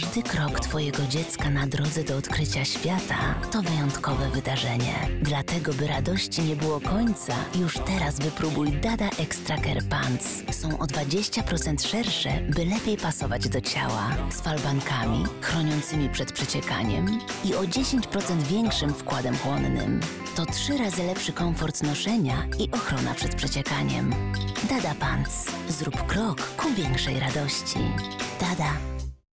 Każdy krok Twojego dziecka na drodze do odkrycia świata to wyjątkowe wydarzenie. Dlatego, by radości nie było końca, już teraz wypróbuj Dada Extra Care Pants. Są o 20% szersze, by lepiej pasować do ciała. Z falbankami chroniącymi przed przeciekaniem i o 10% większym wkładem chłonnym. To trzy razy lepszy komfort noszenia i ochrona przed przeciekaniem. Dada Pants. Zrób krok ku większej radości. Dada.